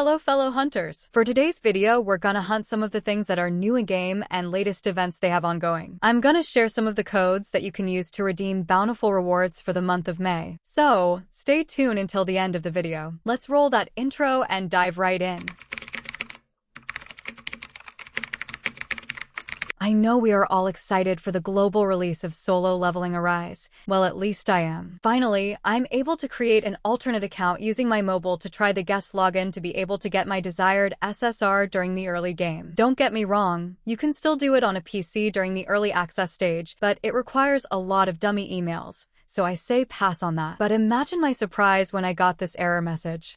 Hello fellow hunters! For today's video, we're gonna hunt some of the things that are new in-game and latest events they have ongoing. I'm gonna share some of the codes that you can use to redeem bountiful rewards for the month of May. So, stay tuned until the end of the video. Let's roll that intro and dive right in. I know we are all excited for the global release of Solo Leveling Arise. Well, at least I am. Finally, I'm able to create an alternate account using my mobile to try the guest login to be able to get my desired SSR during the early game. Don't get me wrong, you can still do it on a PC during the early access stage, but it requires a lot of dummy emails. So I say pass on that. But imagine my surprise when I got this error message.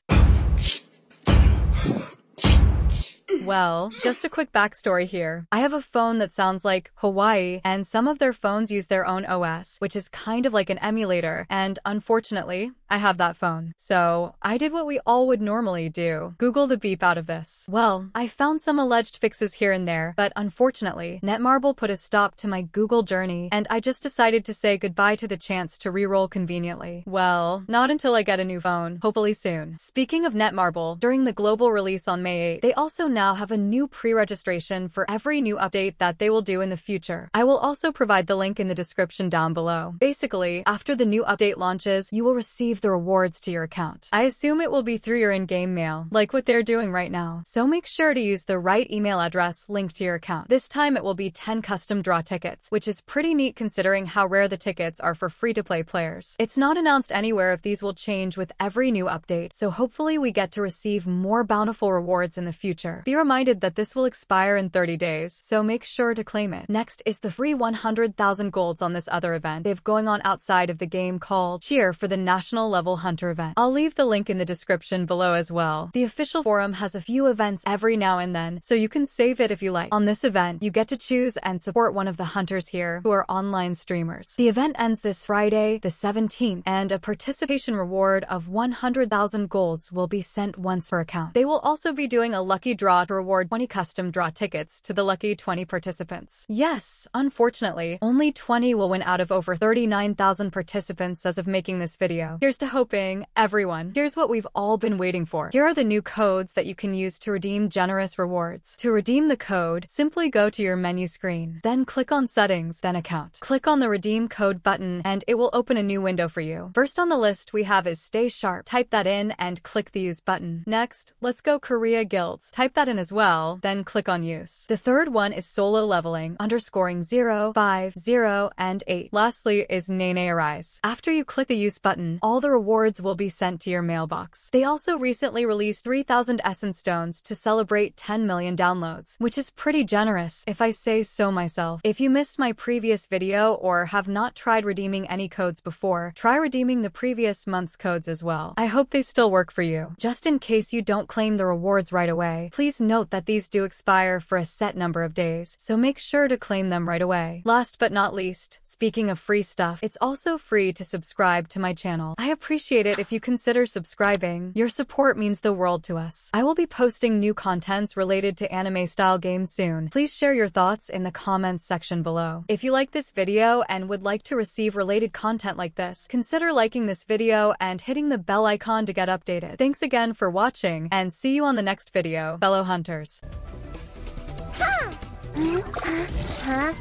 Well, just a quick backstory here. I have a phone that sounds like Hawaii, and some of their phones use their own OS, which is kind of like an emulator, and unfortunately, I have that phone. So, I did what we all would normally do. Google the beep out of this. Well, I found some alleged fixes here and there, but unfortunately, Netmarble put a stop to my Google journey, and I just decided to say goodbye to the chance to reroll conveniently. Well, not until I get a new phone, hopefully soon. Speaking of Netmarble, during the global release on May 8, they also now have a new pre-registration for every new update that they will do in the future. I will also provide the link in the description down below. Basically, after the new update launches, you will receive the rewards to your account. I assume it will be through your in-game mail, like what they're doing right now. So make sure to use the right email address linked to your account. This time it will be 10 custom draw tickets, which is pretty neat considering how rare the tickets are for free-to-play players. It's not announced anywhere if these will change with every new update, so hopefully we get to receive more bountiful rewards in the future. Be reminded that this will expire in 30 days, so make sure to claim it. Next is the free 100,000 golds on this other event they've going on outside of the game called Cheer for the National Level Hunter event. I'll leave the link in the description below as well. The official forum has a few events every now and then, so you can save it if you like. On this event, you get to choose and support one of the hunters here who are online streamers. The event ends this Friday, the 17th, and a participation reward of 100,000 golds will be sent once per account. They will also be doing a lucky draw reward 20 custom draw tickets to the lucky 20 participants. Yes, unfortunately, only 20 will win out of over 39,000 participants as of making this video. Here's to hoping, everyone. Here's what we've all been waiting for. Here are the new codes that you can use to redeem generous rewards. To redeem the code, simply go to your menu screen, then click on Settings, then Account. Click on the Redeem Code button and it will open a new window for you. First on the list we have is Stay Sharp. Type that in and click the Use button. Next, let's go Korea Guilds. Type that in as well, then click on use. The third one is solo leveling, underscoring 0, 5, 0, and 8. Lastly is Nene Arise. After you click the use button, all the rewards will be sent to your mailbox. They also recently released 3000 Essence Stones to celebrate 10 million downloads, which is pretty generous, if I say so myself. If you missed my previous video or have not tried redeeming any codes before, try redeeming the previous month's codes as well. I hope they still work for you. Just in case you don't claim the rewards right away, please note that these do expire for a set number of days, so make sure to claim them right away. Last but not least, speaking of free stuff, it's also free to subscribe to my channel. I appreciate it if you consider subscribing. Your support means the world to us. I will be posting new contents related to anime-style games soon. Please share your thoughts in the comments section below. If you like this video and would like to receive related content like this, consider liking this video and hitting the bell icon to get updated. Thanks again for watching, and see you on the next video, fellow hunters. Huh? Huh?